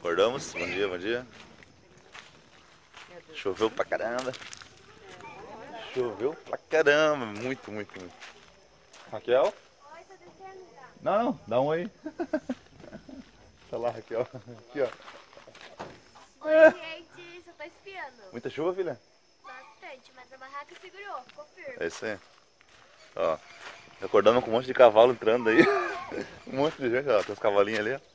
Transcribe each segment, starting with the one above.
Acordamos, bom dia, bom dia. Choveu pra caramba. Choveu pra caramba, muito, muito, muito. Raquel? Oi, tô descendo já. Não, não, dá um oi. tá lá, Raquel. Aqui, ó. Oi, gente, só tô espiando. Muita chuva, filha? Bastante, mas a barraca segurou, ficou firme. É isso aí. Ó, acordamos com um monte de cavalo entrando aí. um monte de gente, ó. Tem os cavalinhos ali, ó.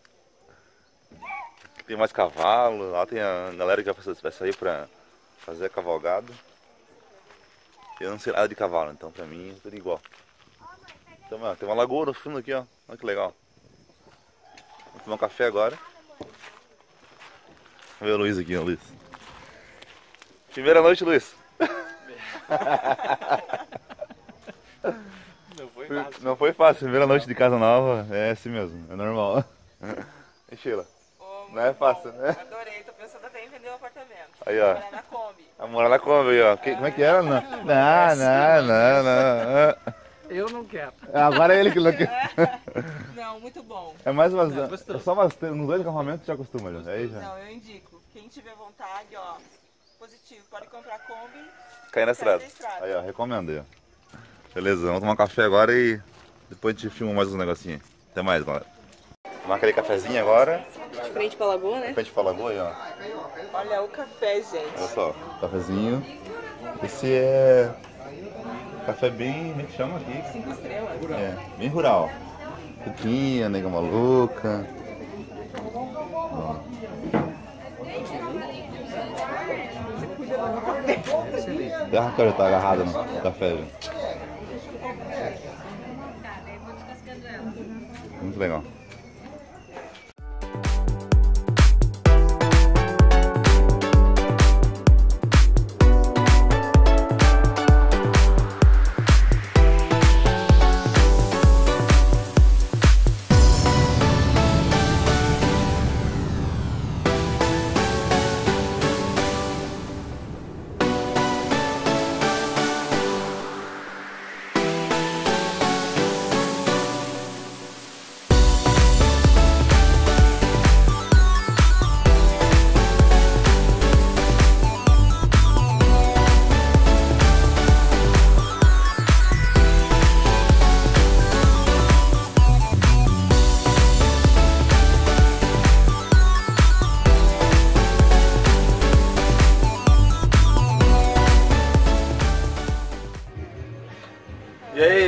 Aqui Tem mais cavalo, lá tem a galera que vai sair pra fazer a cavalgada. Eu não sei nada de cavalo, então pra mim é tudo igual. Então, ó, tem uma lagoa no fundo aqui, ó. Olha que legal. Vamos tomar um café agora. Vamos ver o Luiz aqui, ó, Luiz. Primeira noite, Luiz. Não foi Foi- fácil. Não foi fácil, primeira noite de casa nova, é assim mesmo, é normal. E Sheila? Não é fácil, bom. né? Adorei, tô pensando até em vender o apartamento. Aí, ó. Morar na Kombi. A morar na Kombi ó. Que- como é que era? Não, não, não, não. não. Eu não quero. Agora é ele que não quer. Não, muito bom. É mais umas. Não, gostoso. É só umas, uns dois acampamentos já acostuma já. Aí já. Não, eu indico. Quem tiver vontade, ó, positivo, pode comprar Kombi. Cai na estrada. na estrada. Aí, ó, recomendo aí, ó. Beleza, vamos tomar um café agora e depois a gente filma mais uns negocinhos. Até mais, galera. Tomar aquele cafezinho agora. De frente pra lagoa, né? Frente pra lagoa aí, ó. Olha o café, gente. Olha só, cafezinho. Esse é. Café bem. Como é que chama aqui? Cinco estrelas. É, bem rural. Cuquinha, nega maluca. Ó. Até a Raquel já tá agarrada no café, já. Muito legal.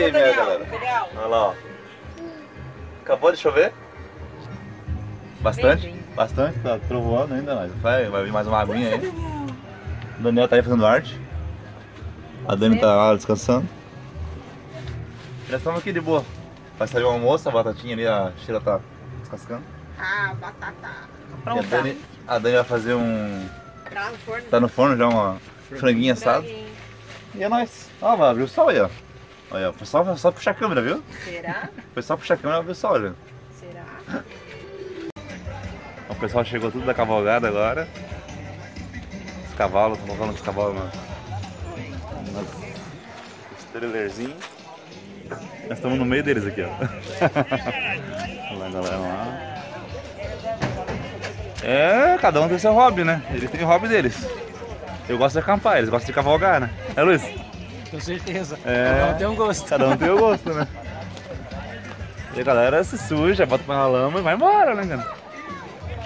Aí, minha galera? Olha lá, ó. Acabou de chover? Bastante? Bastante, tá trovoando ainda, mas vai, vai vir mais uma aguinha aí. O Daniel tá aí fazendo arte. A Dani tá lá descansando. Já estamos aqui de boa. Vai sair o almoço, a batatinha ali, a Sheila tá descascando. Ah, batata. E a Dani, a Dani vai fazer um. Tá no forno? Tá no forno já uma franguinha assada. E é nóis. Ó, vai abrir o sol aí, ó. Olha, foi só, só puxar a câmera, viu? Será? Foi só puxar a câmera e o sol, já. Será? O pessoal chegou tudo da cavalgada agora. Os cavalos, estão colocando os cavalos na. nas trailerzinhos. Nós estamos no meio deles aqui, ó. Olha a galera lá. É, cada um tem seu hobby, né? Eles têm o hobby deles. Eu gosto de acampar, eles gostam de cavalgar, né? É, Luiz? Com certeza. É. Não tem um gosto. Cada um tem o gosto, né? E a galera se suja, bota pra lama e vai embora, né, cara?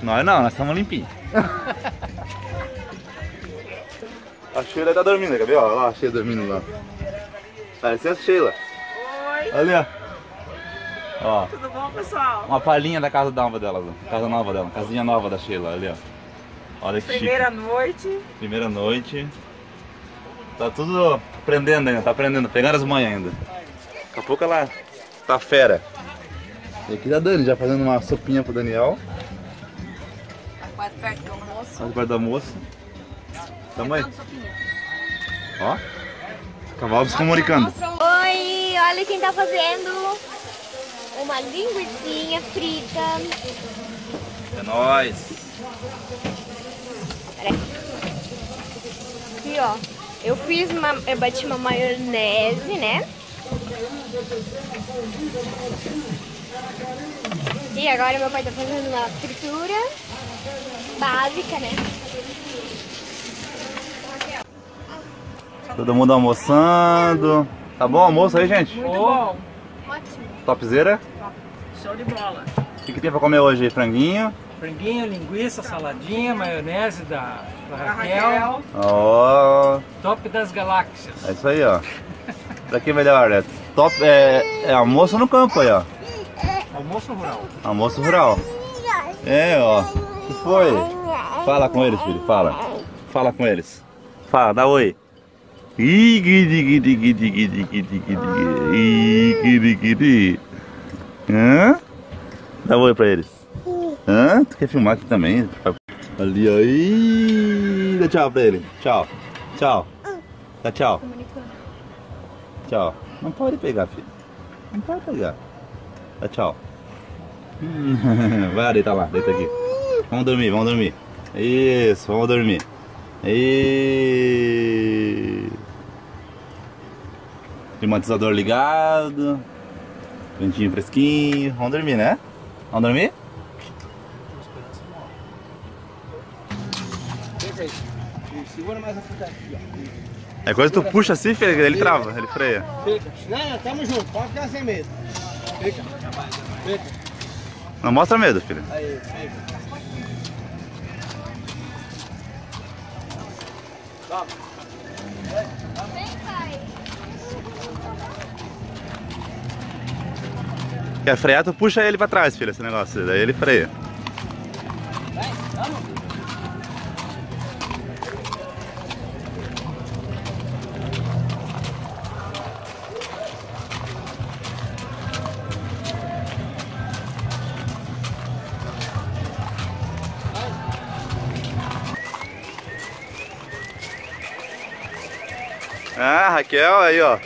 Nós não, nós estamos limpinhos. a Sheila tá dormindo, quer ver? Olha lá a Sheila dormindo lá. Dá licença, Sheila. Oi, Ali, ó. Ó, tudo bom, pessoal? uma palhinha da casa nova dela, casa nova dela, casinha nova da Sheila, ali, ó. Olha que chique. Primeira noite. Primeira noite. Tá tudo aprendendo ainda, tá aprendendo, pegando as manhas ainda. Daqui a pouco ela tá fera. E aqui tá a Dani já fazendo uma sopinha pro Daniel. Tá quase perto do almoço. Faz perto da moça. Tamo aí. Ó. Os cavalos se comunicando. Oi, olha quem tá fazendo uma linguiçinha frita. É nóis. Aqui, ó. Eu fiz uma, eu bati uma maionese, né? E agora meu pai tá fazendo uma fritura. básica, né? Todo mundo almoçando. Tá bom o almoço aí, gente? Muito bom. Ótimo. Topzera. Show de bola. O que, que tem pra comer hoje? Franguinho. Franguinho, linguiça, saladinha, maionese da, da Raquel. Ó, Top das galáxias. é isso aí, ó. Pra que melhor? É top, é, é almoço no campo aí, ó. Almoço rural. Almoço rural. É, ó. O que foi? Fala com eles, filho. Fala. Fala com eles. Fala, dá oi. Hã? Dá oi pra eles. Hã? Tu quer filmar aqui também? Ali. Ih, dá tchau pra ele. Tchau. Tchau. Dá tchau. Tchau. Não pode pegar, filho. Não pode pegar. Dá tchau. Vai deitar lá, deita aqui. Vamos dormir, vamos dormir. Isso, vamos dormir. E... Climatizador ligado. Ventinho fresquinho. Vamos dormir, né? Vamos dormir? É coisa que tu puxa assim, filho, ele trava, ele freia. Fica. Não, não, tamo junto. Pode ficar sem medo. Fica. Fica. Não mostra medo, filho. Aí, fica. Vem, pai. Quer frear, tu puxa ele pra trás, filho, esse negócio. Daí ele freia. Ah, Raquel, aí ó.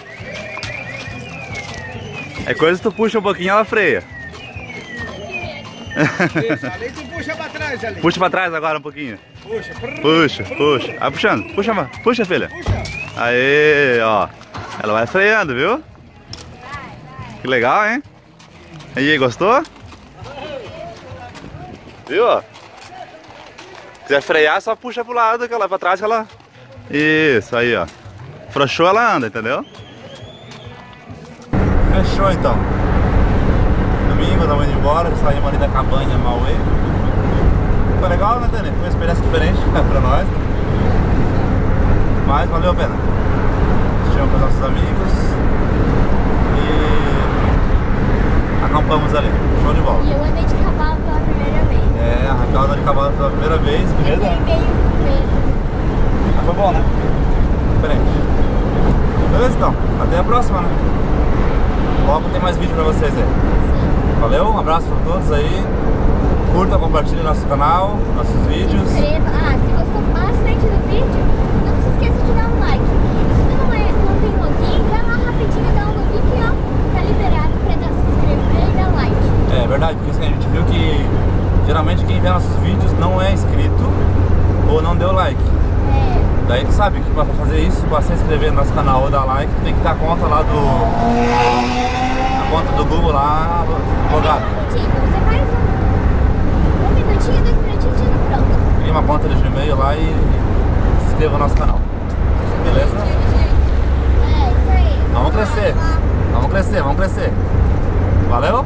É coisa que tu puxa um pouquinho ela freia. Isso, ali tu puxa pra trás ali. Puxa pra trás agora um pouquinho. Puxa. Puxa, puxa. Vai puxando. Puxa, puxa, filha. Puxa. Aê, ó. Ela vai freando, viu? Que legal, hein? E aí, gostou? Viu? ó? Se quiser frear, só puxa pro lado, que ela vai pra trás que ela. Isso, aí, ó. Frouxou, ela anda, entendeu? Fechou então. Domingo, estamos indo embora, saímos ali da cabanha Mauê. Foi legal, né, Dani? Foi uma experiência diferente pra nós. Mas valeu a pena. Estivemos com os nossos amigos e acampamos ali. Show de bola. E eu andei de cavalo pela primeira vez. É, a Raquel andou de cavalo pela primeira vez, Eu medo, né? peguei o medo. Mas foi bom, né? Diferente. Beleza então, até a próxima, né? Logo tem mais vídeo pra vocês aí. Valeu, um abraço pra todos aí. Curta, compartilhe nosso canal, nossos vídeos. Inscreva. Ah, se gostou bastante do vídeo, não se esqueça de dar um like. E se não, é, não tem login, vai lá rapidinho dar um login que ó, tá liberado pra dar, se inscrever e dar like. É verdade, porque assim, a gente viu que geralmente quem vê nossos vídeos não é inscrito ou não deu like. É, Daí tu sabe que pra fazer isso, pra se inscrever no nosso canal ou dar like, tu tem que ter a conta lá do. A conta do Google lá logada. você faz um, minutinho, dois minutinhos e tá pronto. Cria uma conta do Gmail lá e se inscreva no nosso canal. Beleza? É, isso aí. Vamos crescer. Vamos crescer, vamos crescer. Valeu?